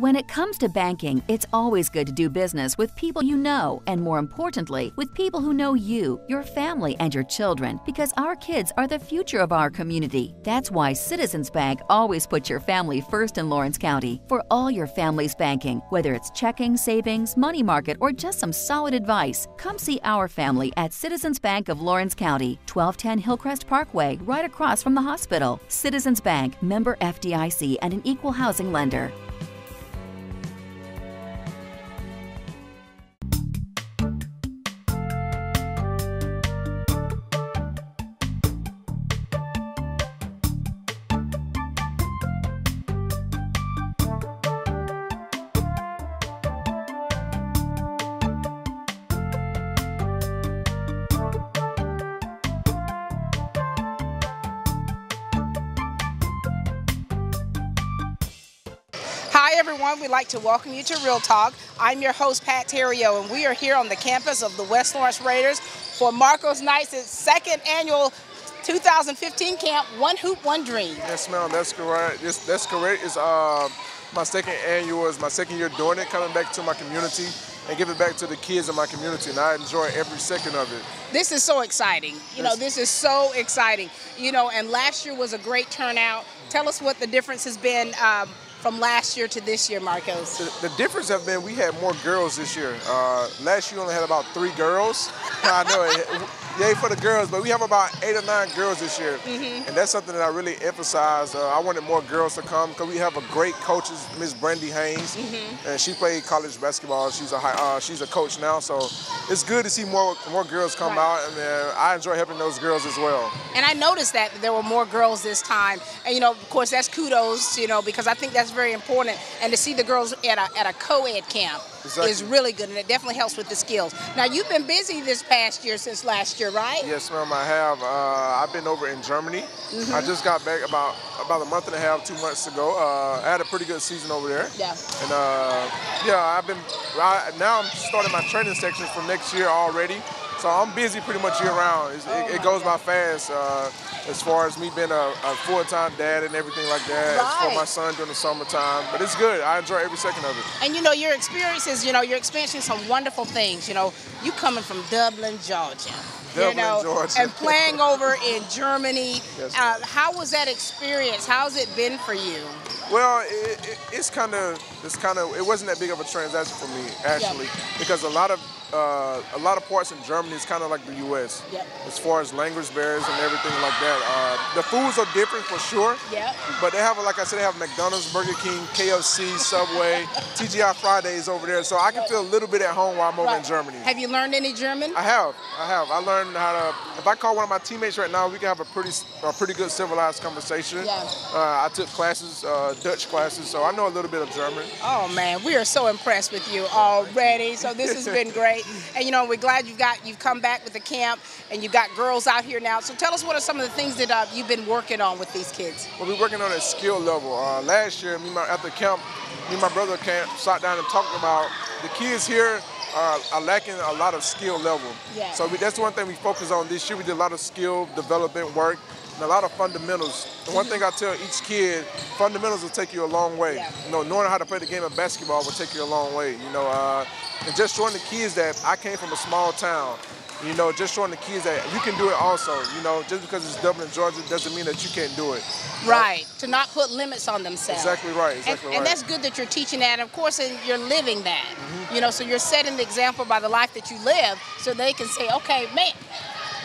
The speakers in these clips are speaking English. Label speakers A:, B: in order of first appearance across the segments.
A: When it comes to banking, it's always good to do business with people you know, and more importantly, with people who know you, your family, and your children, because our kids are the future of our community. That's why Citizens Bank always puts your family first in Laurens County. For all your family's banking, whether it's checking, savings, money market, or just some solid advice, come see our family at Citizens Bank of Laurens County, 1210 Hillcrest Parkway, right across from the hospital. Citizens Bank, member FDIC, and an equal housing lender.
B: We'd like to welcome you to Real Talk. I'm your host Pat Terrio and we are here on the campus of the West Laurens Raiders for Marcos Knight's second annual 2015 camp, One Hoop, One Dream.
C: Yes ma'am, that's correct. Yes, that's correct. It's uh, my second annual, it's my second year doing it, coming back to my community and giving back to the kids in my community and I enjoy every second of it.
B: This is so exciting. You know, this is so exciting. You know, and last year was a great turnout. Tell us what the difference has been um, from last year to this year, Marcos?
C: The, the difference have been we had more girls this year. Uh, last year only had about three girls. I know yay for the girls, but we have about eight or nine girls this year, mm-hmm. and that's something that I really emphasize. Uh, I wanted more girls to come because we have a great coach, Miss Brandy Haynes, mm-hmm. and she played college basketball. She's a high, uh, she's a coach now, so it's good to see more more girls come right. out, and uh, I enjoy helping those girls as well.
B: And I noticed that there were more girls this time, and you know, of course, that's kudos, you know, because I think that's very important, and to see the girls at a at a co-ed camp exactly. is really good, and it definitely helps with the skills. Now, you've been busy this past year since last year, right?
C: Yes, ma'am, I have. Uh, I've been over in Germany. Mm -hmm. I just got back about about a month and a half, two months ago. Uh, I had a pretty good season over there.
B: Yeah.
C: And uh, yeah, I've been. I, now I'm starting my training section for next year already. So I'm busy pretty much year round. It, oh it, goes by fast. Uh, as far as me being a, a full-time dad and everything like that. Right. for my son during the summertime. But it's good. I enjoy every second of it.
B: And you know, your experiences, you know, you're experiencing some wonderful things. You know, you coming from Dublin, Georgia.
C: Dublin,
B: you know,
C: Georgia.
B: and playing over in Germany. Yes, uh, how was that experience? How's it been for you?
C: Well, it, it, it's kind of, it's kind of, it wasn't that big of a transaction for me actually, because a lot of uh, a lot of parts in Germany is kind of like the U.S.
B: Yep.
C: As far as language barriers and everything like that. Uh, the foods are different for sure.
B: Yep.
C: But they have, like I said, they have McDonald's, Burger King, KFC, Subway, TGI Fridays over there. So I can feel a little bit at home while I'm over right. in Germany.
B: Have you learned any German?
C: I have. I have. I learned how to. If I call one of my teammates right now, we can have a pretty, a pretty good civilized conversation.
B: Yeah.
C: Uh, I took classes, uh, Dutch classes, so I know a little bit of German.
B: Oh man, we are so impressed with you already. So this has been great And you know, we're glad you've got you've come back with the camp and you've got girls out here now. So tell us what are some of the things that uh, you've been working on with these kids?
C: Well, we're working on a skill level. Uh, last year, me my, after camp, me and my brother camp sat down and talked about the kids here are, are, lacking a lot of skill level.
B: Yeah.
C: So we, that's one thing we focus on this year. We did a lot of skill development work and a lot of fundamentals. The one thing I tell each kid, fundamentals will take you a long way.
B: Yeah.
C: You know, knowing how to play the game of basketball will take you a long way. You know, uh, and just showing the kids that I came from a small town. You know, just showing the kids that you can do it also. You know, just because it's Dublin, Georgia, doesn't mean that you can't do it.
B: Right. To not put limits on themselves.
C: Exactly right. Exactly
B: and,
C: right.
B: And that's good that you're teaching that. And of course, and you're living that. Mm -hmm. You know, so you're setting the example by the life that you live, so they can say, okay, man,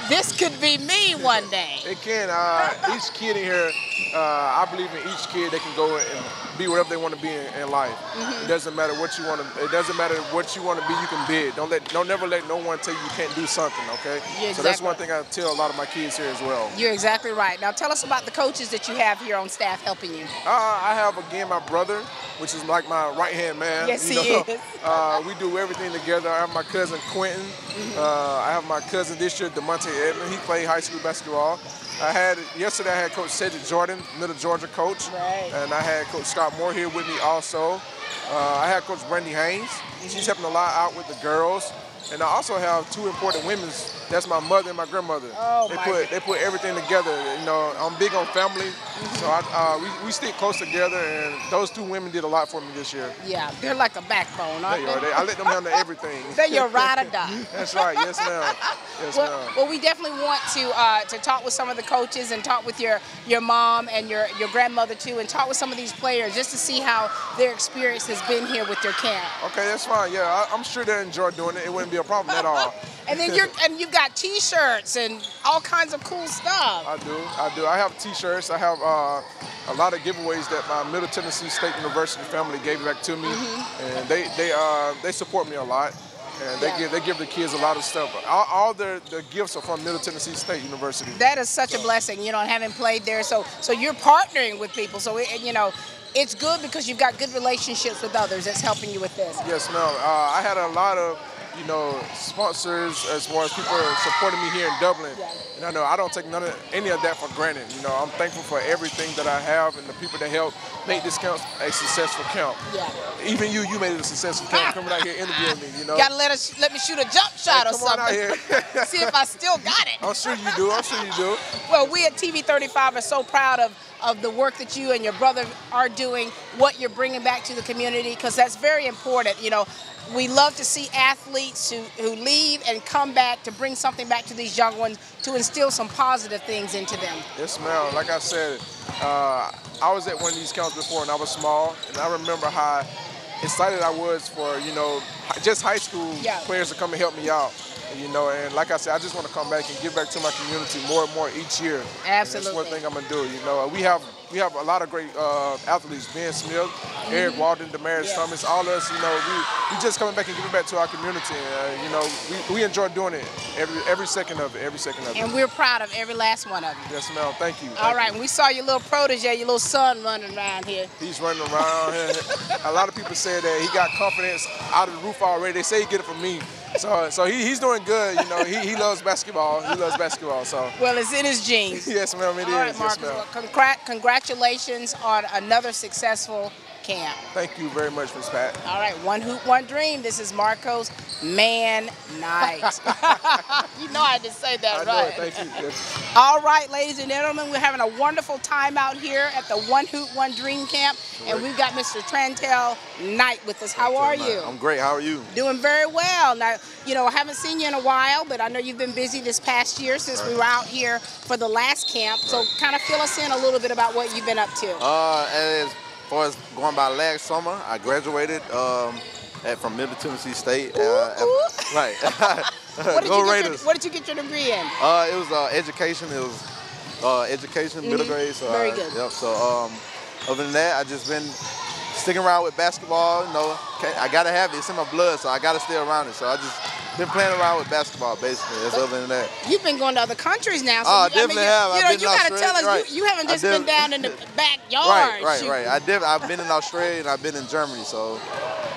B: this could be me one day.
C: It can. Uh, each kid in here, uh, I believe in each kid they can go and be whatever they want to be in, in life. Mm-hmm. It doesn't matter what you want to. It doesn't matter what you want to be. You can be it. Don't let. Don't never let no one tell you you can't do something. Okay.
B: Exactly.
C: So that's one thing I tell a lot of my kids here as well.
B: You're exactly right. Now tell us about the coaches that you have here on staff helping you.
C: Uh, I have again my brother, which is like my right hand man.
B: Yes,
C: you
B: he
C: know?
B: is.
C: uh, we do everything together. I have my cousin Quentin. Mm-hmm. Uh, I have my cousin this year, Demonte Edmond. He played high school basketball. I had yesterday. I had Coach Cedric Jordan, Middle Georgia coach,
B: right.
C: and I had Coach Scott Moore here with me also. Uh, I had Coach Brandy Haynes. She's helping a lot out with the girls. And I also have two important women's. That's my mother and my grandmother.
B: Oh,
C: they
B: my
C: put they put everything together. You know, I'm big on family. Mm-hmm. So I, uh, we, we stick close together, and those two women did a lot for me this year.
B: Yeah, they're like a backbone, aren't
C: they? Are. they I let them handle everything.
B: they're your ride or die.
C: That's right. Yes, ma'am. Yes,
B: well,
C: ma'am.
B: Well, we definitely want to uh, to talk with some of the coaches and talk with your your mom and your your grandmother too, and talk with some of these players just to see how their experience has been here with your camp.
C: Okay, that's fine. Yeah, I, I'm sure they enjoy doing it. It wouldn't be a problem at all.
B: And then you're and you've got T-shirts and all kinds of cool stuff.
C: I do. I do. I have T-shirts. I have uh, a lot of giveaways that my Middle Tennessee State University family gave back to me, mm-hmm. and they they uh, they support me a lot. And they yeah. give they give the kids a lot of stuff. All, all their, the gifts are from Middle Tennessee State University.
B: That is such so. a blessing, you know, having played there. So so you're partnering with people. So it, you know, it's good because you've got good relationships with others. That's helping you with this.
C: Yes, ma'am. Uh, I had a lot of you know, sponsors as far as people supporting me here in Dublin. Yeah. And I know I don't take none of any of that for granted. You know, I'm thankful for everything that I have and the people that help make this camp a successful camp.
B: Yeah.
C: Even you, you made it a successful camp coming out here interviewing me. You know.
B: Gotta let us let me shoot a jump shot
C: hey,
B: or something. here See if I still got it.
C: I'm sure you do. I'm sure you do.
B: Well, we at TV 35 are so proud of of the work that you and your brother are doing, what you're bringing back to the community, because that's very important. You know, we love to see athletes who, who leave and come back to bring something back to these young ones to instill some positive things into them.
C: Yes, ma'am. Like I said, uh, I was at one of these camps before and I was small, and I remember how excited I was for, you know, just high school yeah. players to come and help me out. You know, and like I said, I just want to come back and give back to my community more and more each year.
B: Absolutely.
C: And that's one thing I'm gonna do. You know, we have we have a lot of great uh, athletes, Ben Smith, mm-hmm. Eric Walden, Damaris yeah. Thomas, all of us, you know, we, we just coming back and giving back to our community. Uh, you know, we, we enjoy doing it every every second of it, every second of
B: it.
C: And
B: we're proud of every last one of you.
C: Yes, ma'am. Thank you.
B: All right, we saw your little protege, your little son running around here.
C: He's running around a lot of people say that he got confidence out of the roof already. They say he get it from me so so he, he's doing good. You know, he, he loves basketball. He loves basketball. So
B: well, it's in his genes.
C: yes, ma'am. It
B: All
C: is.
B: Right, Marcos,
C: yes,
B: well, congr- congratulations on another successful camp.
C: Thank you very much, Ms. Pat.
B: All right, one hoop, one dream. This is Marcos Man Knight. you know I didn't say that,
C: I
B: right?
C: Know it. Thank you.
B: All right, ladies and gentlemen, we're having a wonderful time out here at the One Hoop, One Dream Camp, and we've got Mr. Trantel Knight with us. How are you?
D: I'm great. How are you?
B: Doing very well. Now, you know, I haven't seen you in a while, but I know you've been busy this past year since right. we were out here for the last camp. So, kind of fill us in a little bit about what you've been up to.
D: Uh, as far as going by last summer, I graduated um, at, from Middle Tennessee State.
B: Ooh, uh, ooh.
D: right.
B: what, did Go Raiders. Your, what did you get your degree in?
D: Uh, it was uh, education. It was uh, education, mm -hmm. middle grade. So
B: Very
D: I,
B: good.
D: Yep. So um, other than that, I just been sticking around with basketball. You know, I gotta have it. It's in my blood, so I gotta stay around it. So I just been playing around with basketball basically. That's other than that.
B: You've been going to other countries now.
D: So oh, I definitely
B: I mean,
D: have.
B: You,
D: know,
B: you gotta tell us
D: right.
B: you, you, haven't just been down in the backyard.
D: Right, right,
B: shooting.
D: right. I did. I've been in Australia and I've been in Germany, so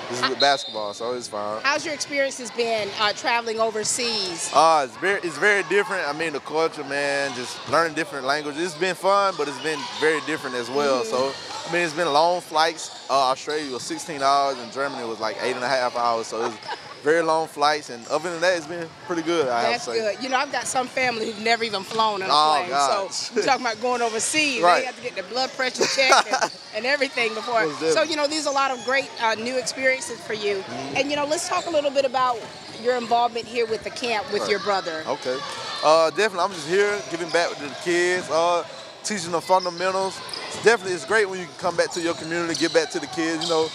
D: this is with basketball, so it's fine.
B: How's your experiences been uh, traveling overseas?
D: Uh, it's very, it's very different. I mean, the culture, man, just learning different languages. It's been fun, but it's been very different as well. Mm -hmm. So, I mean, it's been long flights. Uh, Australia was 16 hours, and Germany was like eight and a half hours. So it's very long flights, and other than that, it's been pretty good. I
B: That's good. You know, I've got some family who've never even flown in a
D: oh,
B: plane.
D: God.
B: So you're talking about going overseas.
D: right.
B: They have to get their blood pressure checked and, and, everything before. So you know, these are a lot of great uh, new experiences for you. Mm-hmm. And you know, let's talk a little bit about your involvement here with the camp with right. your brother.
D: Okay. Uh, definitely, I'm just here giving back to the kids. Uh, teaching the fundamentals. It's definitely, it's great when you can come back to your community, give back to the kids. You know,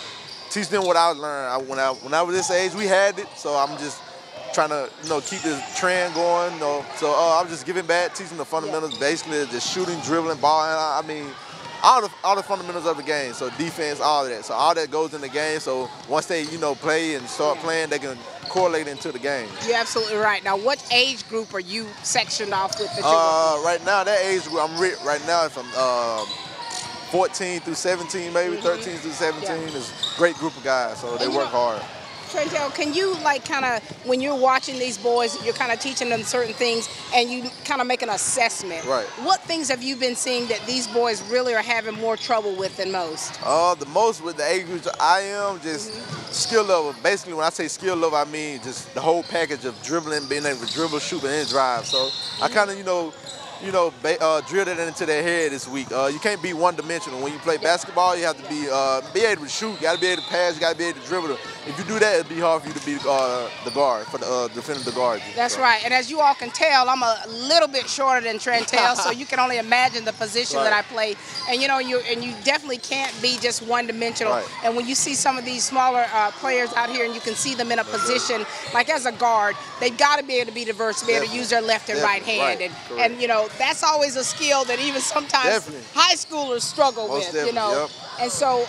D: teach them what I learned. I, when I when I was this age, we had it, so I'm just trying to you know keep the trend going. You know, so uh, I'm just giving back, teaching the fundamentals, yeah. basically just shooting, dribbling, ball. I, I mean, all the all the fundamentals of the game. So defense, all of that. So all that goes in the game. So once they you know play and start yeah. playing, they can correlate into the game.
B: You're absolutely right. Now, what age group are you sectioned off with? the?
D: uh, right now, that age group, I'm right now from. Um, 14 through 17, maybe mm -hmm. 13 through 17 yeah. is a great group of guys, so they work know, hard.
B: Trantel, can you like kind of when you're watching these boys, you're kind of teaching them certain things, and you kind of make an assessment.
D: Right.
B: What things have you been seeing that these boys really are having more trouble with than most?
D: Uh, the most with the age groups I am just mm -hmm. skill level. Basically, when I say skill level, I mean just the whole package of dribbling, being able to dribble, shoot, and drive. So mm -hmm. I kind of you know you know, uh, drill that into their head this week. Uh, you can't be one dimensional. When you play basketball, you have to be uh, be able to shoot. You got to be able to pass. You got to be able to dribble. If you do that, it'd be hard for you to be uh, the guard for the uh, defending the guard.
B: That's so. right. And as you all can tell, I'm a little bit shorter than Trantel, so you can only imagine the position right. that I play. And you know, you and you definitely can't be just one dimensional. Right. And when you see some of these smaller uh, players out here, and you can see them in a position like as a guard, they've got to be able to be diverse, be able to use their left and right hand, right. and and you know that's always a skill that even sometimes definitely. high schoolers struggle
D: Most
B: with. You know, yep. and so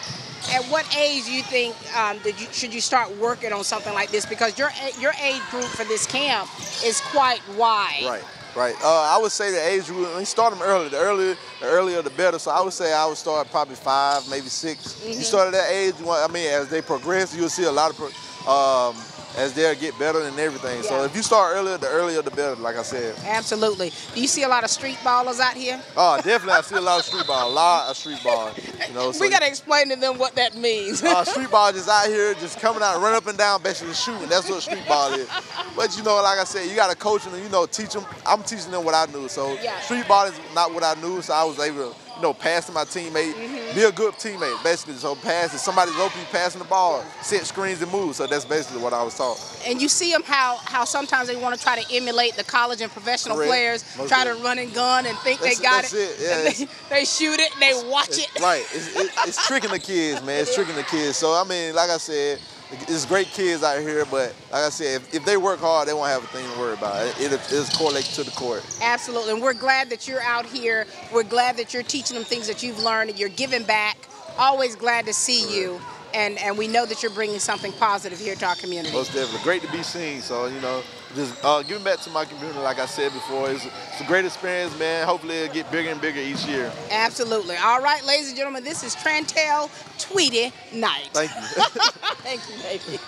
B: at what age do you think um, you, should you start working on something like this? Because your your age group for this camp is quite wide.
D: Right. Right. Uh, I would say the age group, we start them early. The earlier, the earlier, the better. So I would say I would start probably five, maybe 6 mm -hmm. You mm-hmm. start at that age. I mean, as they progress, you'll see a lot of um, as they'll get better and everything. Yeah. So if you start earlier, the earlier the better, like I said.
B: Absolutely. Do you see a lot of street ballers out here?
D: Oh, definitely. I see a lot of street ball, a lot of street ball. You know,
B: so we got to explain to them what that means.
D: uh, street ball just out here, just coming out, run up and down, basically shooting. That's what street ball is. But you know, like I said, you got to coach them you know teach them. I'm teaching them what I knew. So yeah. street ball is not what I knew, so I was able to you know, pass to my teammate, mm -hmm. be a good teammate, basically. So pass, if somebody's open, you passing the ball, set screens and move. So that's basically what I was taught.
B: And you see them how how sometimes they want to try to emulate the college and professional Correct. players, Most try to run and gun and think that's, they got it. it. Yeah, they, they, shoot it, they watch it.
D: Right. It's, it, it's tricking the kids, man. It's tricking the kids. So I mean, like I said, it's great kids out here, but like I said, if, if, they work hard, they won't have a thing to worry about. It, it is correlated to the court.
B: Absolutely, and we're glad that you're out here. We're glad that you're teaching them things that you've learned and you're giving back. Always glad to see you. And, and we know that you're bringing something positive here to our community.
D: Most definitely. Great to be seen. So, you know, just uh, giving back to my community, like I said before, it's, it's, a great experience, man. Hopefully it'll get bigger and bigger each year.
B: Absolutely. All right, ladies and gentlemen, this is Trantel Tweety Knight.
D: Thank you.
B: Thank you, baby.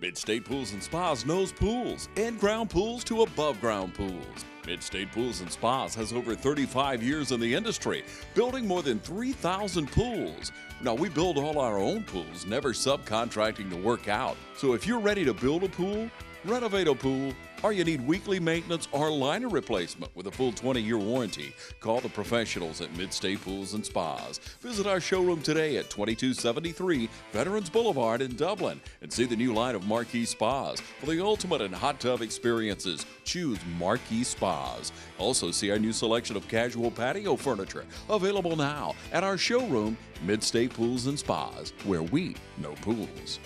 E: Mid-State Pools and Spas knows pools, in-ground pools to above-ground pools. Mid-State Pools and Spas has over 35 years in the industry, building more than 3,000 pools. Now, we build all our own pools, never subcontracting to work out. So if you're ready to build a pool, renovate a pool, or you need weekly maintenance or liner replacement with a full 20 year warranty, call the professionals at Midstate Pools and Spas. Visit our showroom today at 2273 Veterans Boulevard in Dublin and see the new line of Marquis Spas for the ultimate in hot tub experiences. Choose Marquis Spas. Also, see our new selection of casual patio furniture available now at our showroom, Midstate Pools and Spas, where we know pools.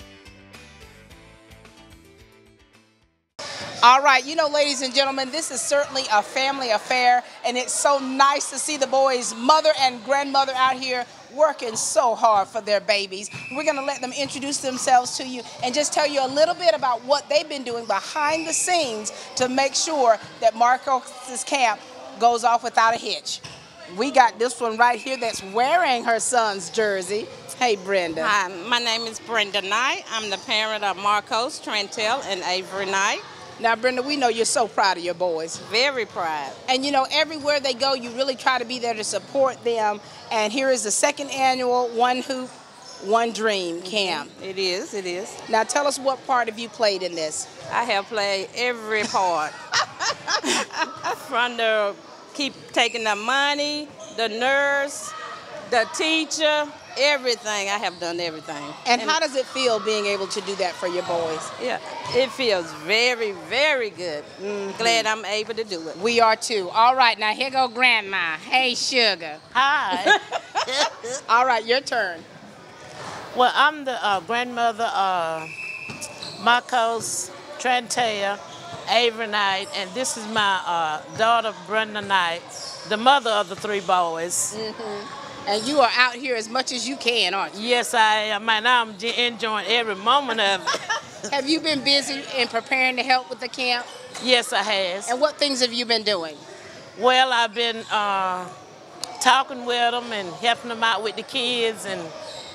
B: All right, you know, ladies and gentlemen, this is certainly a family affair, and it's so nice to see the boys' mother and grandmother out here working so hard for their babies. We're going to let them introduce themselves to you and just tell you a little bit about what they've been doing behind the scenes to make sure that Marcos' camp goes off without a hitch. We got this one right here that's wearing her son's jersey. Hey, Brenda.
F: Hi, my name is Brenda Knight. I'm the parent of Marcos Trantel and Avery Knight.
B: Now, Brenda, we know you're so proud of your boys.
F: Very proud.
B: And you know, everywhere they go, you really try to be there to support them. And here is the second annual One Hoop, One Dream camp.
F: It is, it is.
B: Now, tell us what part have you played in this?
F: I have played every part. From the keep taking the money, the nurse, the teacher, everything. I have done everything.
B: And, and, how does it feel being able to do that for your boys?
F: Yeah, it feels very, very good. Mm. Glad I'm able to do it.
B: We are too. All right, now here go Grandma. Hey, Sugar.
G: Hi.
B: All right, your turn.
G: Well, I'm the uh, grandmother of Marcos Trantel, Avery Knight, and this is my uh, daughter, Brenda Knight, the mother of the three boys. Mm -hmm.
B: And you are out here as much as you can, aren't you?
G: Yes, I am. And I'm enjoying every moment of
B: it. have you been busy in preparing to help with the camp?
G: Yes, I have.
B: And what things have you been doing?
G: Well, I've been uh, talking with them and helping them out with the kids and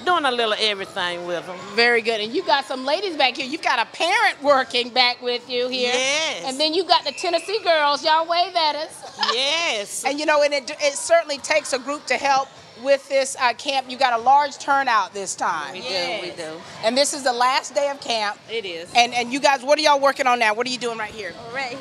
G: doing a little everything with them.
B: Very good. And you got some ladies back here. You've got a parent working back with you here.
G: Yes.
B: And then you got the Tennessee girls. Y'all wave at us.
G: Yes.
B: and you know, and it, it certainly takes a group to help with this uh, camp. You got a large turnout this time.
F: We yes. do, we do.
B: And this is the last day of camp.
F: It is.
B: And and you guys, what are y'all working on now? What are you doing right here?
F: Right.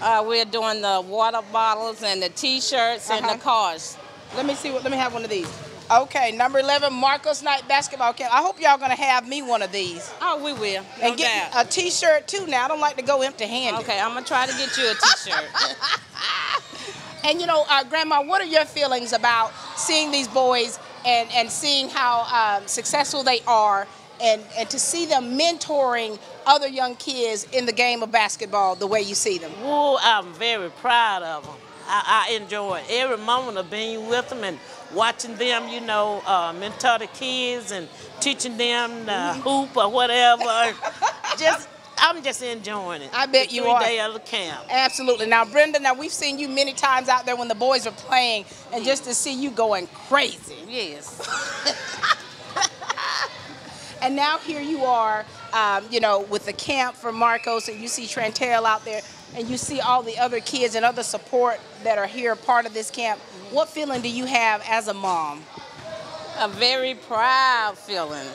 F: Uh, we're doing the water bottles and the T-shirts uh -huh. and the uh-huh. cars.
B: Let me see. What, let me have one of these. Okay, number 11, Marcos Knight Basketball Camp. I hope y'all gonna have me one of these.
F: Oh, we will.
B: No and get doubt. a T-shirt too. Now I don't like to go empty-handed.
F: Okay, I'm gonna try to get you a T-shirt.
B: and you know, uh, Grandma, what are your feelings about seeing these boys and and seeing how um, successful they are and, and to see them mentoring other young kids in the game of basketball the way you see them?
G: Well, I'm very proud of them. I, I enjoy every moment of being with them and watching them, you know, uh, mentor the kids and teaching them the hoop or whatever. just I'm just enjoying it.
B: I bet you are.
G: day of the camp.
B: Absolutely. Now, Brenda, now we've seen you many times out there when the boys are playing, and just to see you going crazy.
F: Yes.
B: And now here you are, um, you know, with the camp for Marcos, and you see Trantel out there, and you see all the other kids and other support that are here, part of this camp. What feeling do you have as a mom?
F: A very proud feeling.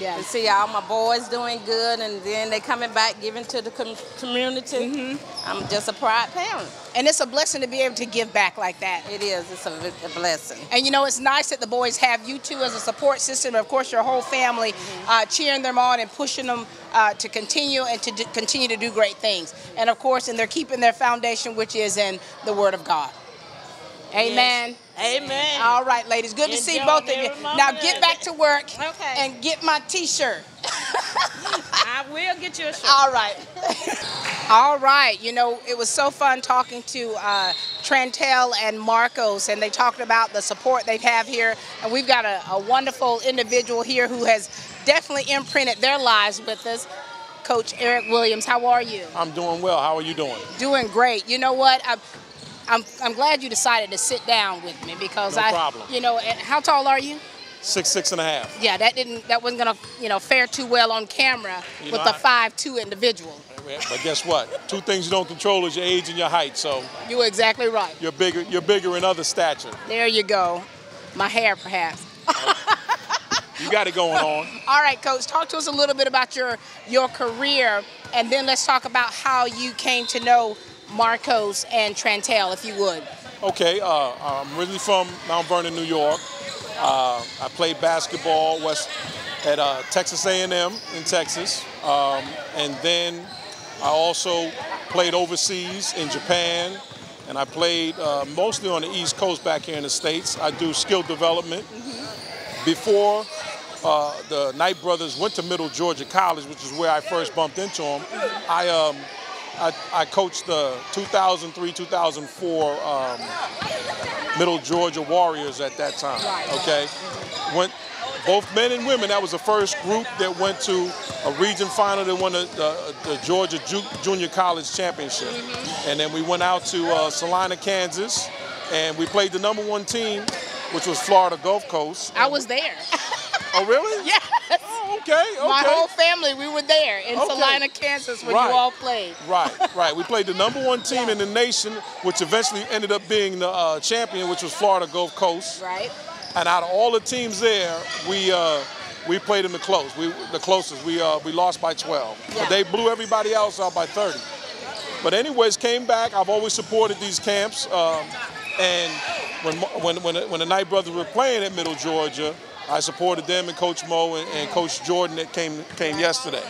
F: Yeah. To see all my boys doing good and then they coming back giving to the com community. Mm -hmm. I'm just a proud parent.
B: And it's a blessing to be able to give back like that.
F: It is. It's a, a blessing.
B: And you know, it's nice that the boys have you two as a support system. Of course, your whole family mm -hmm. uh, cheering them on and pushing them uh, to continue and to continue to do great things. And of course, and they're keeping their foundation, which is in the Word of God. Amen. Yes.
G: Amen.
B: All right, ladies. Good Enjoy to see both of you. Now get back to work okay. and get my t-shirt.
F: I will get you a shirt.
B: All right. All right. You know, it was so fun talking to uh, Trantel and Marcos, and they talked about the support they have here. And we've got a, a wonderful individual here who has definitely imprinted their lives with us. Coach Eric Williams, how are you?
H: I'm doing well. How are you doing?
B: Doing great. You know what? I, I'm, I'm glad you decided to sit down with me because
H: no
B: I,
H: problem.
B: you know, how tall are you?
H: Six, six and a half.
B: Yeah, that didn't, that wasn't gonna, you know, fare too well on camera you with know, a five two individual.
H: But guess what? Two things you don't control is your age and your height. So
B: you're exactly right.
H: You're bigger. You're bigger in other stature.
B: There you go. My hair, perhaps.
H: you got it going on.
B: All right, Coach. Talk to us a little bit about your your career, and then let's talk about how you came to know Marcos and Trantel, if you would.
H: Okay, uh, I'm originally from Mount Vernon, New York. Uh, I played basketball west at uh, Texas A&M in Texas, um, and then I also played overseas in Japan, and I played uh, mostly on the East Coast back here in the States. I do skill development. Mm -hmm. Before uh, the Knight brothers went to Middle Georgia College, which is where I first bumped into them, I um, I, I coached the 2003-2004 um, Middle Georgia Warriors at that time. Okay, went both men and women. That was the first group that went to a region final that won the, the, the Georgia Ju Junior College Championship, mm-hmm. and then we went out to uh, Salina, Kansas, and we played the number one team, which was Florida Gulf Coast.
B: I was there.
H: oh, really?
B: Yes.
H: Oh, okay, okay.
B: My whole family, we were there in okay. Salina, Kansas when right. you all played.
H: Right, right. We played the number one team yeah. in the nation, which eventually ended up being the uh, champion, which was Florida Gulf Coast.
B: Right.
H: And out of all the teams there, we uh, we played them the close. We the closest. We uh, we lost by 12. Yeah. But they blew everybody else out by 30. But anyways, came back. I've always supported these camps. Um, and when when when when the Knight Brothers were playing at Middle Georgia, I supported them and Coach Mo and, and Coach Jordan that came came yesterday.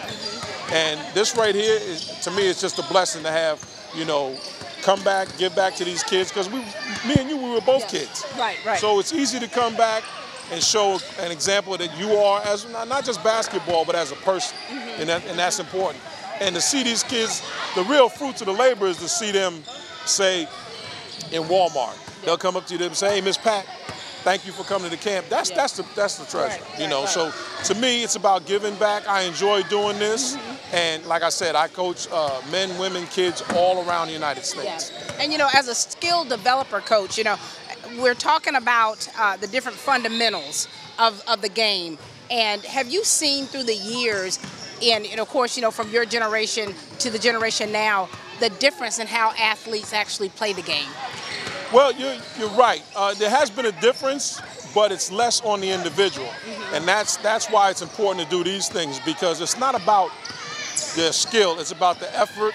H: And this right here is to me it's just a blessing to have, you know, come back, give back to these kids because we, me and you, we were both kids.
B: Right, right.
H: So it's easy to come back and show an example that you are as not just basketball but as a person, mm -hmm. and that, and that's important. And to see these kids, the real fruits of the labor is to see them say in Walmart, they'll come up to you and say, "Hey, Miss Pat." Thank you for coming to the camp. That's yeah. that's the that's the treasure, right, you know. Right. So to me, it's about giving back. I enjoy doing this, mm-hmm. and like I said, I coach uh, men, women, kids all around the United States.
B: Yeah. And you know, as a skill developer coach, you know, we're talking about uh, the different fundamentals of of the game. And have you seen through the years, and, and of course, you know, from your generation to the generation now, the difference in how athletes actually play the game?
H: Well, you're, you're right. Uh, there has been a difference, but it's less on the individual. Mm-hmm. And that's, that's why it's important to do these things because it's not about the skill, it's about the effort.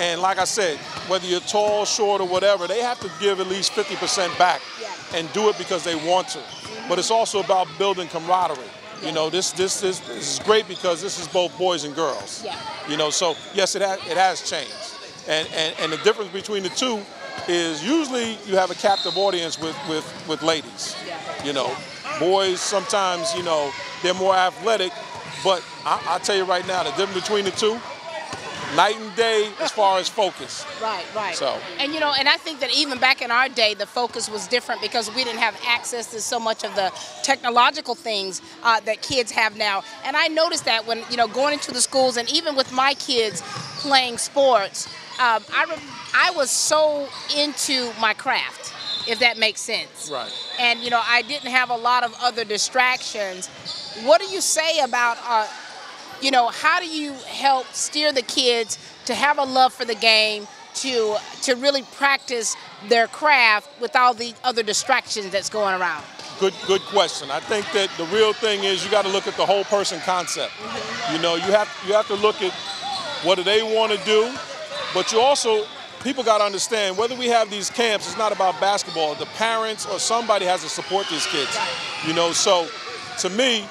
H: And like I said, whether you're tall, short, or whatever, they have to give at least 50% back
B: Yeah.
H: and do it because they want to. But it's also about building camaraderie. You know, this, this this this is great because this is both boys and girls.
B: Yeah.
H: You know, so yes, it has it has changed, and and, and the difference between the two is usually you have a captive audience with with with ladies.
B: Yeah.
H: You know, boys sometimes you know they're more athletic, but I, I'll tell you right now the difference between the two, night and day as far as focus.
B: Right, right.
H: So-
B: And you know, and I think that even back in our day, the focus was different because we didn't have access to so much of the technological things uh, that kids have now. And I noticed that when you know going into the schools, and even with my kids playing sports, um, I I was so into my craft, if that makes sense.
H: Right.
B: And you know, I didn't have a lot of other distractions. What do you say about? Uh, you know, how do you help steer the kids to have a love for the game, to to really practice their craft with all the other distractions that's going around?
H: Good, good question. I think that the real thing is you got to look at the whole person concept. You know, you have you have to look at what do they want to do, but you also people got to understand whether we have these camps, it's not about basketball. The parents or somebody has to support these kids. You know, so to me,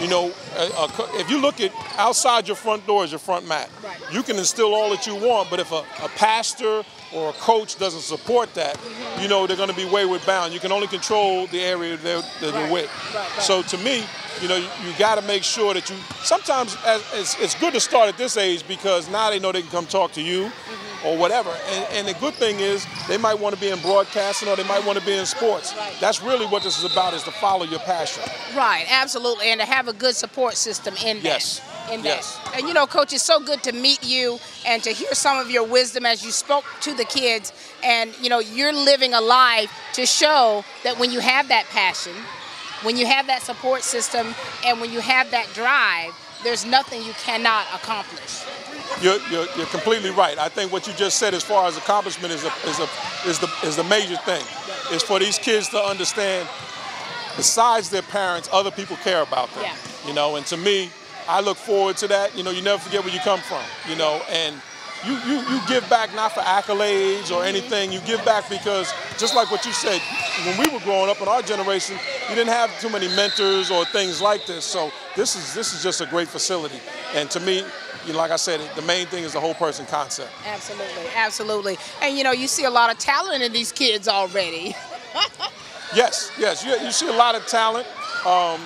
H: you know, a, a if you look at outside your front door is your front mat.
B: Right.
H: You can instill all that you want, but if a, a pastor or a coach doesn't support that,
B: Mm-hmm.
H: you know, they're going to be wayward bound. You can only control the area they're, they're
B: Right.
H: with.
B: Right.
H: So to me, you know, you, you got to make sure that you. Sometimes as, it's, it's good to start at this age because now they know they can come talk to you.
B: Mm-hmm.
H: Or whatever, and, and the good thing is they might want to be in broadcasting or they might want to be in sports.
B: Right.
H: That's really what this is about: is to follow your passion.
B: Right, absolutely, and to have a good support system in that.
H: Yes.
B: In that.
H: Yes.
B: And you know, coach, it's so good to meet you and to hear some of your wisdom as you spoke to the kids. And you know, you're living a life to show that when you have that passion, when you have that support system, and when you have that drive, there's nothing you cannot accomplish.
H: You're, you're, you're completely right. I think what you just said, as far as accomplishment, is a, is a, is the is the major thing. Is for these kids to understand, besides their parents, other people care about them.
B: Yeah.
H: You know, and to me, I look forward to that. You know, you never forget where you come from. You know, and you you, you give back not for accolades or anything. You give back because just like what you said, when we were growing up in our generation, you didn't have too many mentors or things like this. So this is this is just a great facility. And to me, you know, like I said, the main thing is the whole person concept.
B: Absolutely, absolutely. And you know, you see a lot of talent in these kids already.
H: Yes, yes, you, you see a lot of talent. Um,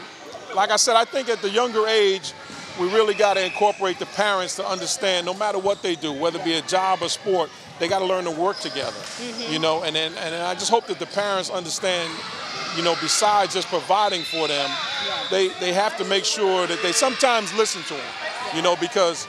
H: like I said, I think at the younger age, we really got to incorporate the parents to understand no matter what they do, whether it be a job or sport, they got to learn to work together. You know, and then and I just hope that the parents understand, you know, besides just providing for them, they they have to make sure that they sometimes listen to them. You know, because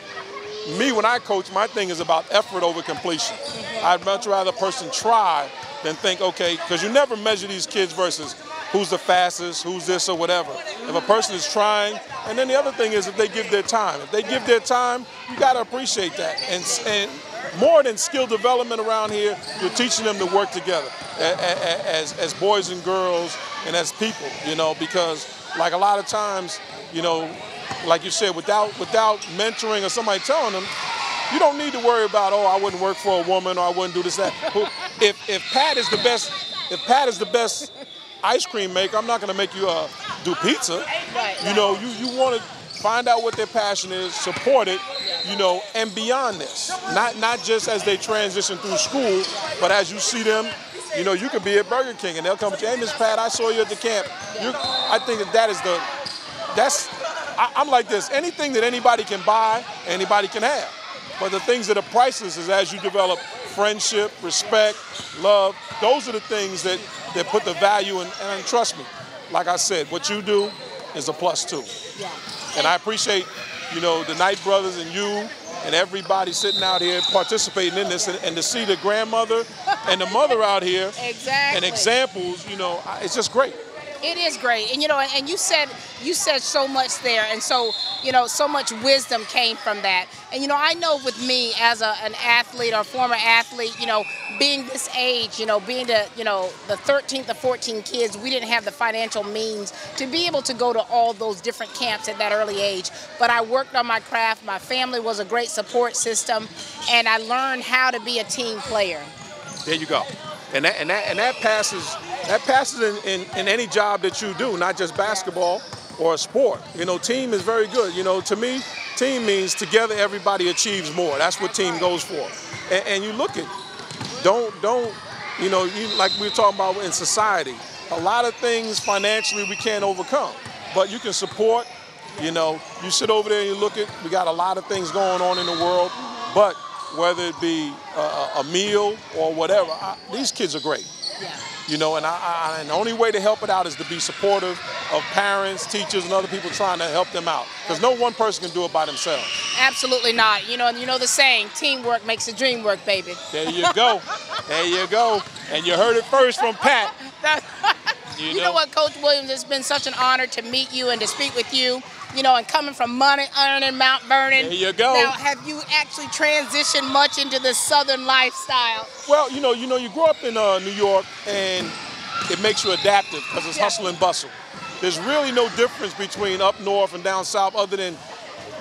H: me when I coach, my thing is about effort over completion. Mm-hmm. I'd much rather a person try than think, okay, because you never measure these kids versus who's the fastest, who's this or whatever. If a person is trying, and then the other thing is if they give their time. If they give their time, you got to appreciate that. And, and more than skill development around here, you're teaching them to work together as, as boys and girls and as people, you know, because like a lot of times, you know, like you said, without without mentoring or somebody telling them, you don't need to worry about, oh, I wouldn't work for a woman or I wouldn't do this, that. If, if Pat is the best, if Pat is the best ice cream maker, I'm not gonna make you uh, do pizza. You know, you, you wanna find out what their passion is, support it, you know, and beyond this. Not not just as they transition through school, but as you see them, you know, you could be at Burger King and they'll come to you, hey, Miss Pat, I saw you at the camp. You, I think that that is the, that's, I, I'm like this, anything that anybody can buy, anybody can have. But the things that are priceless is as you develop friendship, respect, love, those are the things that, that put the value in, and trust me, like I said, what you do is a two.
B: Yeah.
H: And I appreciate, you know, the Knight brothers and you and everybody sitting out here participating in this and, and to see the grandmother and the mother out here
B: Exactly.
H: and examples, you know, it's just great.
B: It is great, and you know, and you said you said so much there, and so you know, so much wisdom came from that. And you know, I know with me as a, an athlete or former athlete, you know, being this age, you know, being the you know the 13th or 14 kids, we didn't have the financial means to be able to go to all those different camps at that early age. But I worked on my craft. My family was a great support system, and I learned how to be a team player.
H: There you go. And that, and that, and that passes that passes in, in, in any job that you do, not just basketball or a sport. You know, team is very good. You know, to me, team means together everybody achieves more. That's what team goes for. And, and you look at, don't don't, you know, you, like we were talking about in society, a lot of things financially we can't overcome, but you can support. You know, you sit over there and you look at, we got a lot of things going on in the world, but whether it be a, a meal or whatever. I, these kids are great.
B: Yeah.
H: You know, and, I, I, and the only way to help it out is to be supportive of parents, teachers, and other people trying to help them out. Because no one person can do it by themselves.
B: Absolutely not. You know, you know the saying, teamwork makes the dream work, baby.
H: There you go. there you go. And you heard it first from Pat.
B: you, you know? know what, Coach Williams? It's been such an honor to meet you and to speak with you you know, and coming from Money Earning, Mount Vernon.
H: There you go.
B: Now, have you actually transitioned much into the Southern lifestyle?
H: Well, you know, you know, you grow up in uh, New York, and it makes you adaptive because it's yeah. hustle and bustle. There's really no difference between up north and down south, other than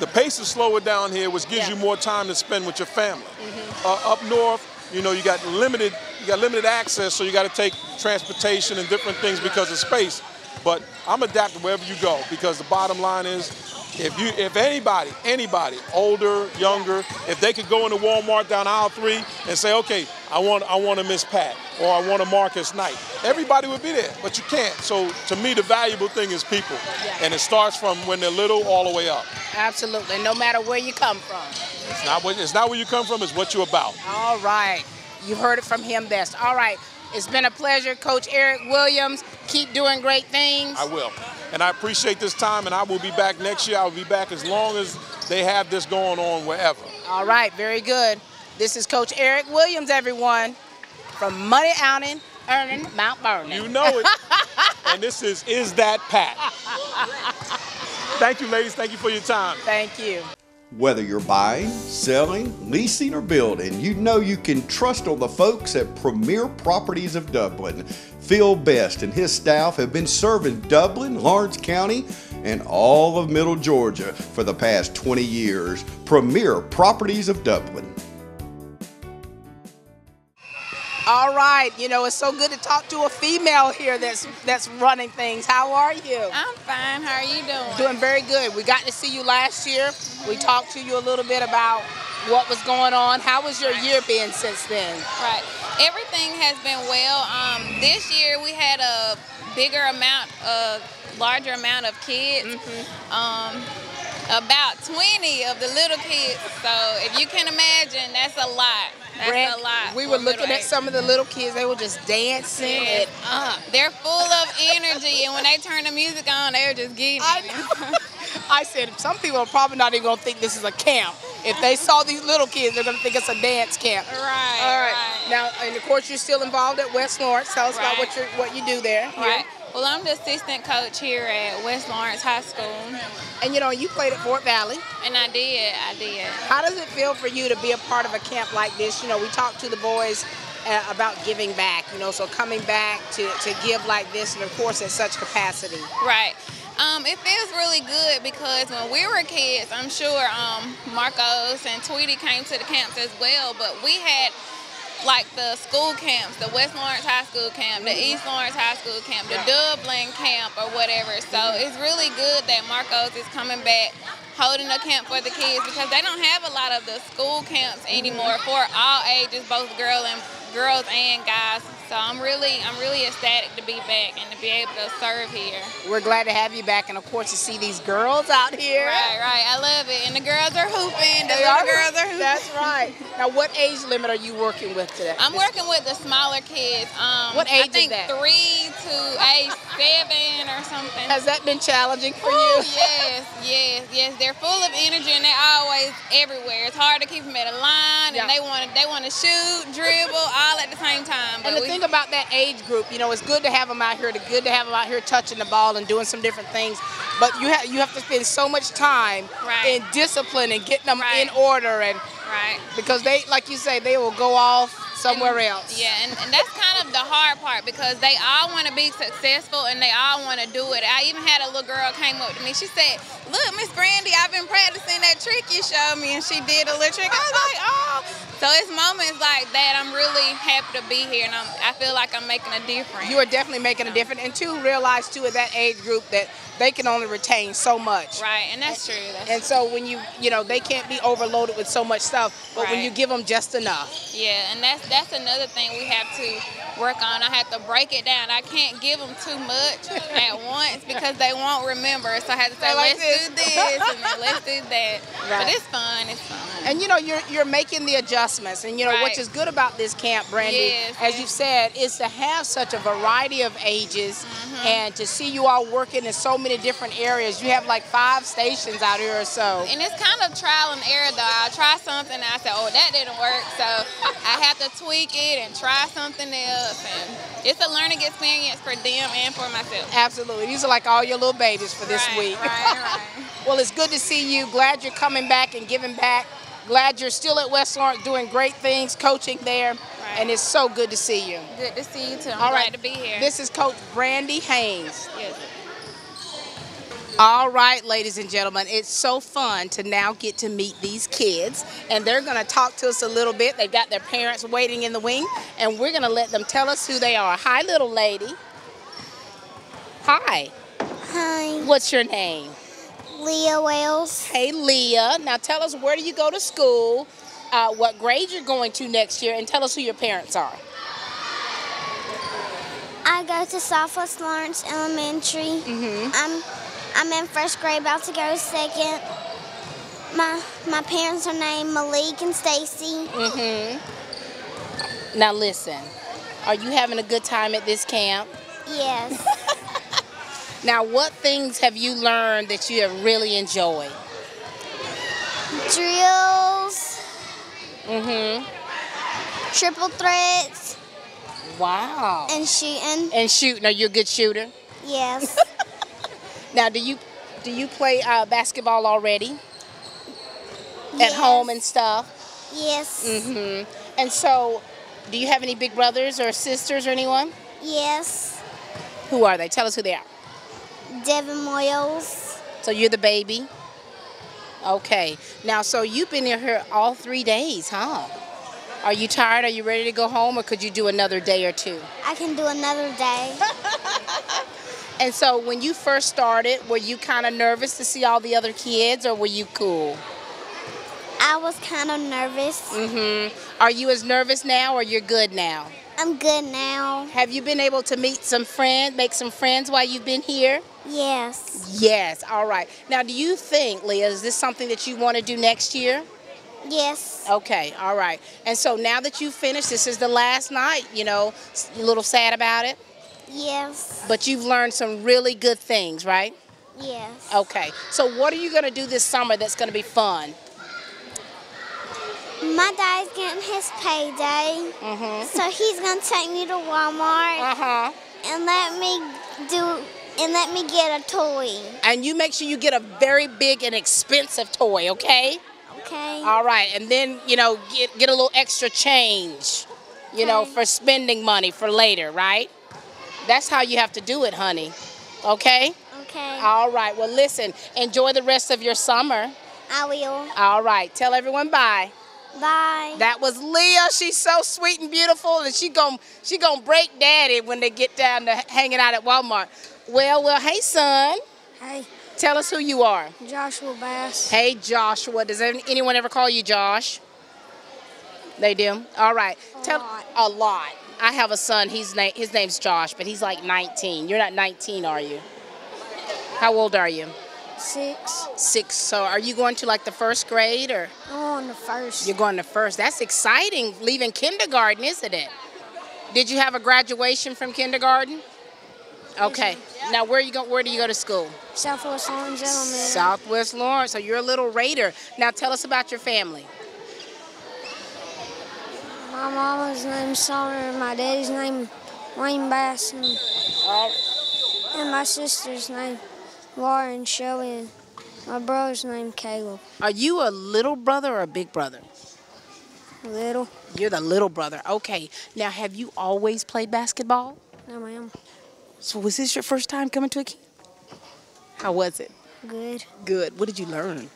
H: the pace is slower down here, which gives yeah. you more time to spend with your family. Mm-hmm. Uh, up north, you know, you got limited, you got limited access, so you got to take transportation and different things because of space. But I'm adapting wherever you go because the bottom line is if you if anybody, anybody, older, younger, if they could go into Walmart down aisle three and say, okay, I want I want to Miss Pat or I want a Marcos Knight, everybody would be there, but you can't. So to me, the valuable thing is people, yeah. and it starts from when they're little all the way up.
B: Absolutely, no matter where you come from.
H: It's not what it's not where you come from. It's what you're about.
B: All right, you heard it from him best. All right. It's been a pleasure, Coach Eric Williams. Keep doing great things.
H: I will. And I appreciate this time, and I will be back next year. I will be back as long as they have this going on wherever.
B: All right, very good. This is Coach Eric Williams, everyone, from Money Outing, Earning Mount Vernon.
H: You know it. and this is Is That Pat. Thank you, ladies. Thank you for your time.
B: Thank you.
I: Whether you're buying, selling, leasing, or building, you know you can trust on the folks at Premier Properties of Dublin. Phil Best and his staff have been serving Dublin, Laurens County, and all of Middle Georgia for the past 20 years. Premier Properties of Dublin.
B: All right, you know, it's so good to talk to a female here that's that's running things. How are you?
J: I'm fine. How are you doing?
B: Doing very good. We got to see you last year. We talked to you a little bit about what was going on. How was your year been since then?
J: Right. Everything has been well. Um, this year we had a bigger amount, a larger amount of kids. Mm -hmm. um, about 20 of the little kids. So if you can imagine, that's a lot. That's Brand, a lot.
B: We were looking at some of the little kids. They were just dancing.
J: And, uh, they're full of energy, and when they turn the music on, they're just getting
B: I, I said some people are probably not even gonna think this is a camp. If they saw these little kids, they're gonna think it's a dance camp.
J: Right. All right. right.
B: Now, and of course, you're still involved at West Laurens. Tell us right. about what you what you do there.
J: Right. Well, I'm the assistant coach here at West Laurens High School.
B: And you know, you played at Fort Valley.
J: And I did, I did.
B: How does it feel for you to be a part of a camp like this? You know, we talked to the boys uh, about giving back, you know, so coming back to, to give like this and of course at such capacity.
J: Right. Um, it feels really good because when we were kids, I'm sure um, Marcos and Tweety came to the camps as well, but we had like the school camps, the West Laurens High School camp, the mm-hmm. East Laurens High School camp, the Dublin camp or whatever. So mm-hmm. it's really good that Marcos is coming back holding a camp for the kids because they don't have a lot of the school camps anymore mm-hmm. for all ages, both girl and girls and guys. So I'm really, I'm really ecstatic to be back and to be able to serve here.
B: We're glad to have you back, and of course to see these girls out here.
J: Right, right. I love it, and the girls are hooping. The they are, girls are hooping.
B: That's right. Now, what age limit are you working with today?
J: I'm working with the smaller kids. Um,
B: what age
J: I think
B: is that?
J: Three to age seven or something.
B: Has that been challenging for
J: Ooh,
B: you?
J: yes, yes, yes. They're full of energy and they're always everywhere. It's hard to keep them at a line, yeah. and they want to they want to shoot, dribble, all at the same time.
B: But we thing about that age group, you know, it's good to have them out here. It's good to have them out here touching the ball and doing some different things. But you have you have to spend so much time
J: Right.
B: in discipline and getting them
J: Right.
B: in order, and
J: Right.
B: because they, like you say, they will go off somewhere else.
J: Yeah, and, and that's kind of the hard part because they all want to be successful and they all want to do it. I even had a little girl came up to me. She said, "Look, Miss Brandy, I've been practicing that trick you showed me," and she did a little trick. I was like, "Oh." So it's moments like that. I'm really happy to be here, and I'm, I feel like I'm making a difference.
B: You are definitely making a difference, and two, realize too at that age group that they can only retain so much.
J: Right, and that's true. That's
B: And so when you, you know, they can't be overloaded with so much stuff, but when you give them just enough.
J: Yeah, and that's that's another thing we have to work on. I have to break it down. I can't give them too much at once because they won't remember. So I have to say,
B: like
J: let's do
B: this."
J: this and then let's do that.
B: Right.
J: But it's fun. It's fun.
B: And you know, you're you're making the adjustments, and you know
J: Right.
B: what is good about this camp, Brandy,
J: Yes,
B: as
J: yes.
B: you've said, is to have such a variety of ages,
J: Mm-hmm.
B: and to see you all working in so many different areas. You have like five stations out here or so.
J: And it's kind of trial and error though. I'll try something and I say, oh, that didn't work. So I have to tweak it and try something else. And it's a learning experience for them and for myself.
B: Absolutely, these are like all your little babies for this
J: Right,
B: week.
J: right, right.
B: well, it's good to see you. Glad you're coming back and giving back. Glad you're still at West Laurens doing great things, coaching there, and it's so good to see you.
J: Good to see you too. I'm
B: All
J: glad
B: right.
J: to be here.
B: This is Coach Brandy Haynes.
J: Yes.
B: All right, ladies and gentlemen, it's so fun to now get to meet these kids, and they're going to talk to us a little bit. They've got their parents waiting in the wing, and we're going to let them tell us who they are. Hi, little lady. Hi.
K: Hi,
B: What's your name?
K: Leah Wells.
B: Hey, Leah. Now tell us where do you go to school, uh, what grade you're going to next year, and tell us who your parents are.
K: I go to Southwest Laurens Elementary.
B: Mm-hmm.
K: I'm I'm in first grade, about to go second. My my parents are named Malik and Stacy.
B: Mm-hmm. Now listen, are you having a good time at this camp?
K: Yes.
B: Now, what things have you learned that you have really enjoyed?
K: Drills,
B: Mm-hmm.
K: triple threats,
B: Wow.
K: and shooting.
B: And shooting. Are you a good shooter?
K: Yes.
B: Now, do you do you play uh, basketball already at home and stuff?
K: yes.
B: Mm-hmm. And so, do you have any big brothers or sisters or anyone?
K: Yes.
B: Who are they? Tell us who they are.
K: Devin Moyles.
B: So you're the baby. Okay. Now, so you've been here all three days, huh? Are you tired? Are you ready to go home, or could you do another day or two?
K: I can do another day.
B: And so, when you first started, were you kind of nervous to see all the other kids, or were you cool?
K: I was kind of nervous.
B: Mm-hmm. Are you as nervous now, or you're good now?
K: I'm good now.
B: Have you been able to meet some friends, make some friends while you've been here?
K: Yes.
B: Yes. All right. Now, do you think, Leah, is this something that you want to do next year?
K: Yes.
B: Okay, all right. And so now that you've finished, this is the last night, you know, you a little sad about it,
K: Yes.
B: but you've learned some really good things, right?
K: Yes.
B: Okay. So what are you going to do this summer that's going to be fun?
K: My dad's getting his payday,
B: Mhm.
K: so he's gonna take me to Walmart
B: Uh-huh.
K: and let me do and let me get a toy.
B: And you make sure you get a very big and expensive toy, okay?
K: Okay.
B: All right. And then, you know, get get a little extra change, you know, for spending money for later, right? That's how you have to do it, honey. Okay?
K: Okay.
B: All right. Well, listen, enjoy the rest of your summer.
K: I will.
B: All right. Tell everyone bye.
K: Bye.
B: That was Leah. She's so sweet and beautiful, and she gon' she gonna break daddy when they get down to hanging out at Walmart. Well, well, hey son,
K: Hey,
B: tell us who you are.
K: Joshua Bass.
B: Hey Joshua, does anyone ever call you Josh? They do. All right.
K: A
B: tell
K: lot.
B: a lot. I have a son. He's na- his name's Josh, but he's like 19. You're not 19, are you? How old are you?
K: Six.
B: Six. So are you going to like the first grade or?
K: I'm on the first.
B: You're going to first. That's exciting, leaving kindergarten, isn't it? Did you have a graduation from kindergarten? Okay. Now, where you go? Where do you go to school?
K: Southwest Laurens Elementary.
B: Southwest Laurens. So you're a little Raider. Now, tell us about your family.
K: My
L: mama's name's Summer, and my daddy's name Wayne Bass, and, and my sister's name Lauren Shelley, and my brother's name Caleb.
B: Are you a little brother or a big brother?
L: Little.
B: You're the little brother. Okay. Now, have you always played basketball?
L: No, ma'am.
B: So, was this your first time coming to a camp? How was it?
L: Good.
B: Good. What did you learn?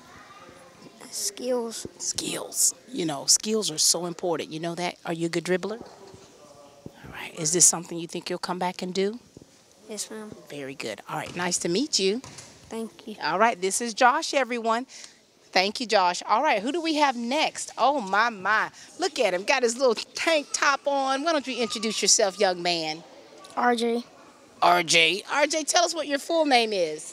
L: Skills.
B: Skills. You know, skills are so important. You know that? Are you a good dribbler? All right. Is this something you think you'll come back and do?
L: Yes, ma'am.
B: Very good. All right. Nice to meet you.
L: Thank you.
B: All right. This is Josh, everyone. Thank you, Josh. All right, who do we have next? Oh, my, my. Look at him. Got his little tank top on. Why don't you introduce yourself, young man?
L: RJ.
B: RJ. RJ, tell us what your full name is.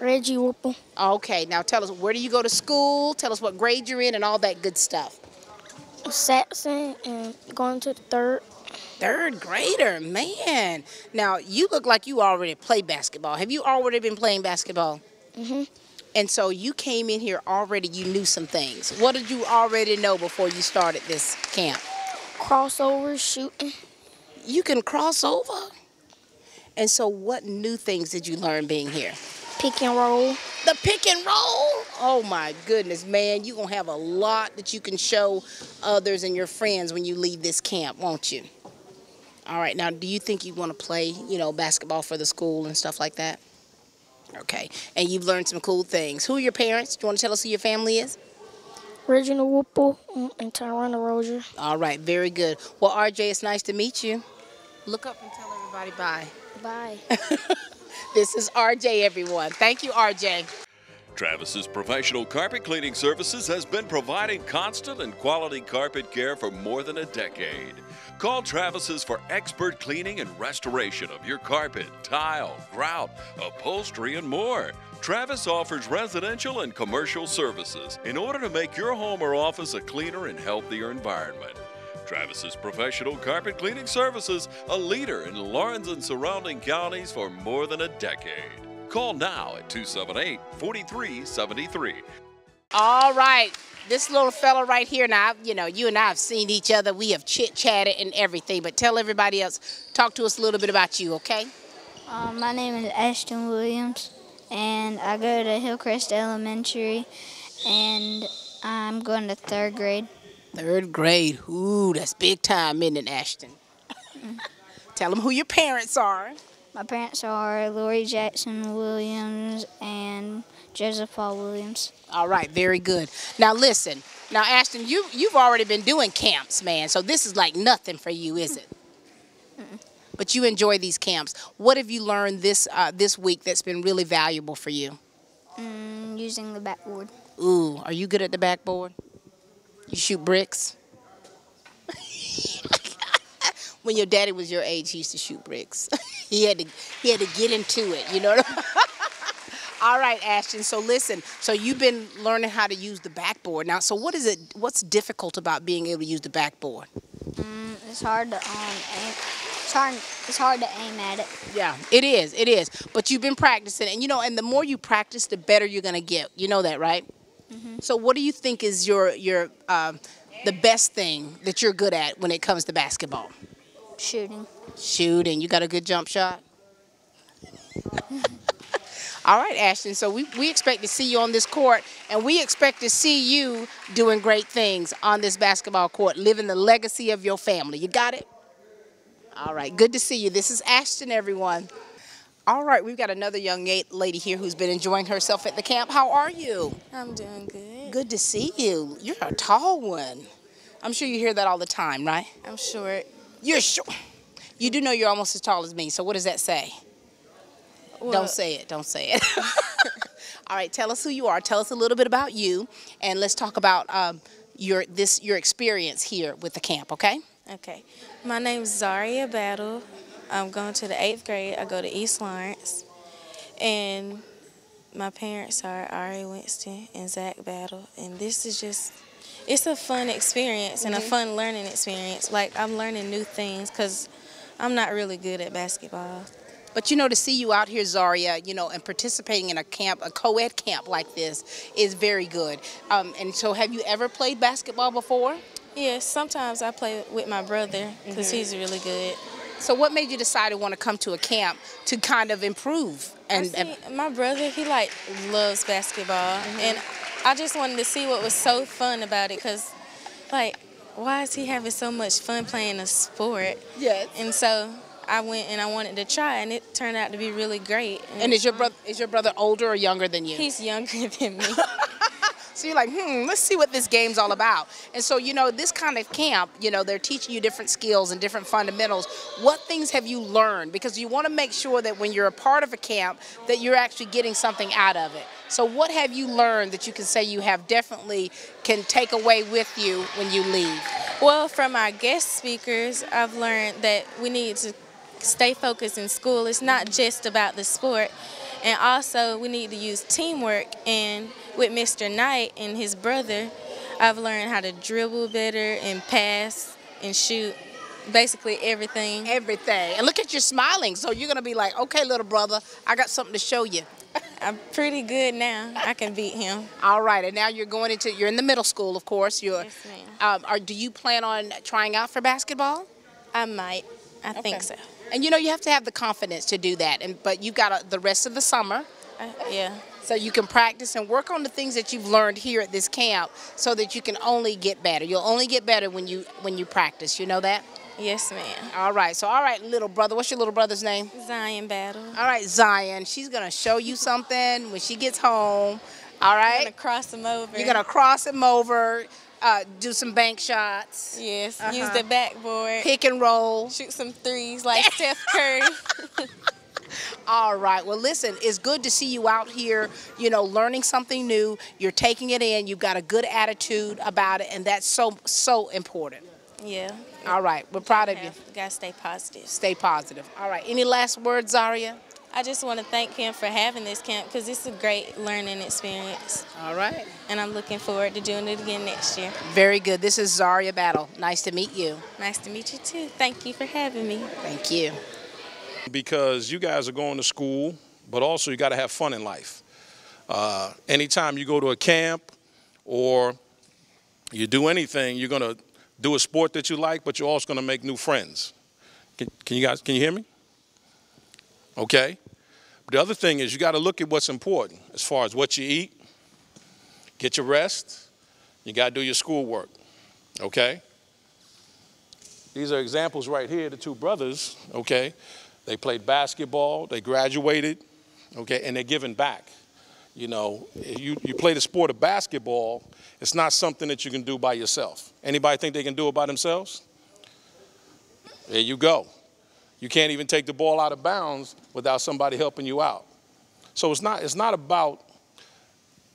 L: Reggie Whipple.
B: Okay, now tell us, where do you go to school? Tell us what grade you're in and all that good stuff.
L: Saxon and going to the third.
B: Third grader, man. Now, you look like you already play basketball. Have you already been playing basketball?
L: Mm-hmm.
B: And so you came in here already, you knew some things. What did you already know before you started this camp?
L: Crossover shooting.
B: You can cross over? And so what new things did you learn being here?
L: Pick and roll.
B: The pick and roll? Oh my goodness, man. You're going to have a lot that you can show others and your friends when you leave this camp, won't you? All right, now do you think you want to play, you know, basketball for the school and stuff like that? Okay, and you've learned some cool things. Who are your parents? Do you want to tell us who your family is?
L: Reginald Whipple and Tyrone Roger.
B: All right, very good. Well, RJ, it's nice to meet you. Look up and tell everybody bye.
L: Bye.
B: this is RJ, everyone. Thank you, RJ.
E: Travis's professional carpet cleaning services has been providing constant and quality carpet care for more than a decade. Call Travis's for expert cleaning and restoration of your carpet, tile, grout, upholstery, and more. Travis offers residential and commercial services in order to make your home or office a cleaner and healthier environment. Travis's professional carpet cleaning services, a leader in Laurens and surrounding counties for more than a decade. Call now at 278 4373.
B: All right. This little fella right here, now, you know, you and I have seen each other. We have chit chatted and everything, but tell everybody else, talk to us a little bit about you, okay?
L: Um, my name is Ashton Williams, and I go to Hillcrest Elementary, and I'm going to third grade.
B: Third grade. Ooh, that's big time, isn't it, Ashton? Tell them who your parents are.
L: My parents are Lori Jackson Williams and Joseph Paul Williams.
B: All right, very good. Now listen, now Ashton, you you've already been doing camps, man. So this is like nothing for you, is it? But you enjoy these camps. What have you learned this uh, this week that's been really valuable for you?
L: Mm, using the backboard.
B: Ooh, are you good at the backboard? You shoot bricks? when your daddy was your age, he used to shoot bricks. he had to he had to get into it, you know what I mean? All right, Ashton. So listen. So you've been learning how to use the backboard now. So what is it? What's difficult about being able to use the backboard?
L: Mm, it's hard to um aim. It's hard. It's hard to aim at it.
B: Yeah, it is. It is. But you've been practicing, and you know, and the more you practice, the better you're gonna get. You know that, right?
L: Mhm.
B: So what do you think is your your um, the best thing that you're good at when it comes to basketball?
L: Shooting.
B: Shooting. You got a good jump shot. All right, Ashton. So we, we expect to see you on this court, and we expect to see you doing great things on this basketball court, living the legacy of your family. You got it? All right. Good to see you. This is Ashton, everyone. All right, we've got another young lady here who's been enjoying herself at the camp. How are you?
M: I'm doing good.
B: Good to see you. You're a tall one. I'm sure you hear that all the time, right?
M: I'm short.
B: You're short. You do know you're almost as tall as me, so what does that say?
M: Well-
B: Don't say it. Don't say it. All right, tell us who you are. Tell us a little bit about you, and let's talk about um, your this your experience here with the camp. Okay?
M: Okay. My name is Zaria Battle. I'm going to the eighth grade. I go to East Laurens. And my parents are Ari Winston and Zach Battle. And this is just, it's a fun experience and a
B: Mhm.
M: fun learning experience. Like, I'm learning new things because I'm not really good at basketball.
B: But you know, to see you out here, Zaria, you know, and participating in a camp, a co-ed camp like this, is very good. Um, and so, have you ever played basketball before?
M: Yes, sometimes I play with my brother because
B: Mhm.
M: he's really good.
B: So what made you decide to want to come to a camp to kind of improve? And, and
M: my brother, he like loves basketball, mm-hmm. and I just wanted to see what was so fun about it because, like, why is he having so much fun playing a sport?
B: Yes.
M: And so I went and I wanted to try, and it turned out to be really great.
B: and is your brother is your brother older or younger than you?
M: He's younger than me.
B: So you're like, hmm, let's see what this game's all about. And so, you know, this kind of camp, you know, they're teaching you different skills and different fundamentals. What things have you learned? Because you want to make sure that when you're a part of a camp, that you're actually getting something out of it. So what have you learned that you can say you have definitely can take away with you when you leave?
M: Well, from our guest speakers, I've learned that we need to stay focused in school. It's not just about the sport. And also, we need to use teamwork. And with Mr. Knight and his brother, I've learned how to dribble better and pass and shoot. Basically, everything.
B: Everything. And look at you smiling. So you're going to be like, okay, little brother, I got something to show you.
M: I'm pretty good now. I can beat him.
B: All right, and now you're going into you're in the middle school, of course. You're.
M: Yes, ma'am.
B: Um, are do you plan on trying out for basketball?
M: I might. I think so.
B: And you know you have to have the confidence to do that. And but you've got uh the rest of the summer.
M: Uh, yeah.
B: So you can practice and work on the things that you've learned here at this camp, so that you can only get better. You'll only get better when you when you practice. You know that.
M: Yes, ma'am.
B: All right. So all right, little brother. What's your little brother's name?
M: Zion Battle.
B: All right, Zion. She's gonna show you something when she gets home. All right.
M: I'm gonna cross him over.
B: You're gonna cross him over, uh, do some bank shots.
M: Yes.
B: Uh-huh.
M: Use the backboard.
B: Pick and roll.
M: Shoot some threes like Steph Curry.
B: All right. Well, listen, it's good to see you out here, you know, learning something new. You're taking it in. You've got a good attitude about it, and that's so, so important.
M: Yeah.
B: All right. We're proud of you.
M: Gotta stay positive.
B: Stay positive. All right. Any last words, Zaria?
M: I just want to thank him for having this camp because it's a great learning experience.
B: All right.
M: And I'm looking forward to doing it again next year.
B: Very good. This is Zaria Battle. Nice to meet you.
M: Nice to meet you too. Thank you for having me.
B: Thank you.
H: Because you guys are going to school, but also you got to have fun in life. Uh, anytime you go to a camp or you do anything, you're going to do a sport that you like, but you're also going to make new friends. Can, can you guys, can you hear me? Okay. The other thing is you got to look at what's important as far as what you eat, get your rest, you got to do your schoolwork. Okay. These are examples right here, the two brothers, okay? They played basketball, they graduated, okay, and they're giving back. You know, you, you play the sport of basketball, it's not something that you can do by yourself. Anybody think they can do it by themselves? There you go. You can't even take the ball out of bounds without somebody helping you out. So it's not, it's not about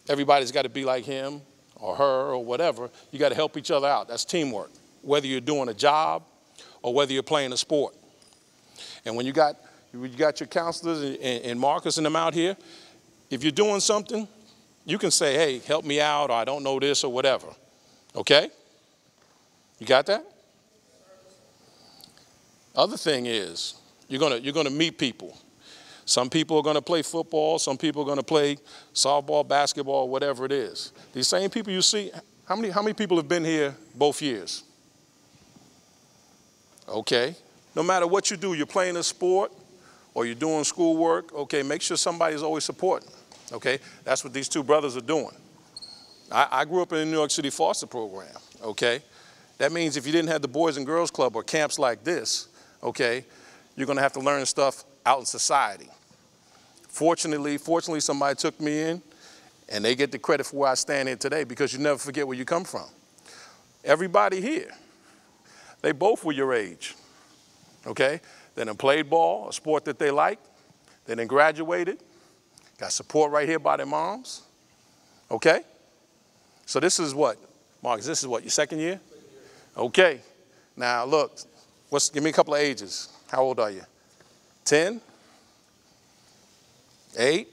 H: everybody's got to be like him or her or whatever. You got to help each other out. That's teamwork, whether you're doing a job or whether you're playing a sport. And when you got, you got your counselors and, and Marcos and them out here, if you're doing something, you can say, hey, help me out, or I don't know this, or whatever. Okay? You got that? Other thing is, you're gonna, you're gonna meet people. Some people are gonna play football, some people are gonna play softball, basketball, whatever it is. These same people you see, how many, how many people have been here both years? Okay. No matter what you do, you're playing a sport or you're doing schoolwork, okay, make sure somebody's always supporting. Okay? That's what these two brothers are doing. I, I grew up in the New York City foster program, okay? That means if you didn't have the Boys and Girls Club or camps like this, okay, you're gonna have to learn stuff out in society. Fortunately, fortunately, somebody took me in and they get the credit for where I stand here today because you never forget where you come from. Everybody here, they both were your age, okay? Then They played ball, a sport that they like. They graduated, got support right here by their moms, okay? So this is what, Marcos, this is what, your second year? Okay. Now look, what's, give me a couple of ages. How old are you? 10? 8?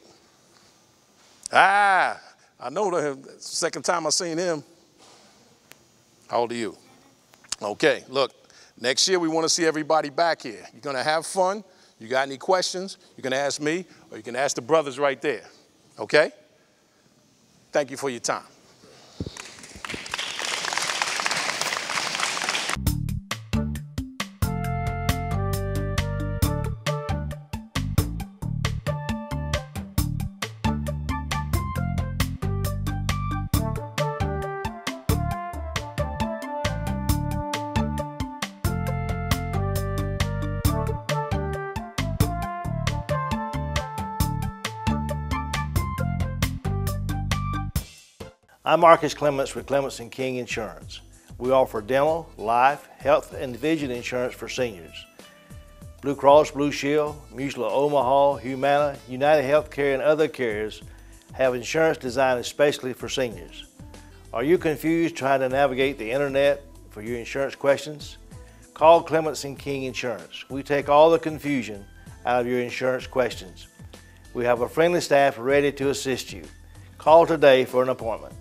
H: Ah, I know the second time I seen him. How old are you? Okay, look, next year we want to see everybody back here. You're going to have fun. You got any questions, you can ask me or you can ask the brothers right there. Okay? Thank you for your time.
N: I'm Marcus Clements with Clements and King Insurance. We offer dental, life, health, and vision insurance for seniors. Blue Cross Blue Shield, Mutual of Omaha, Humana, United Healthcare, and other carriers have insurance designed especially for seniors. Are you confused trying to navigate the internet for your insurance questions? Call Clements and King Insurance. We take all the confusion out of your insurance questions. We have a friendly staff ready to assist you. Call today for an appointment.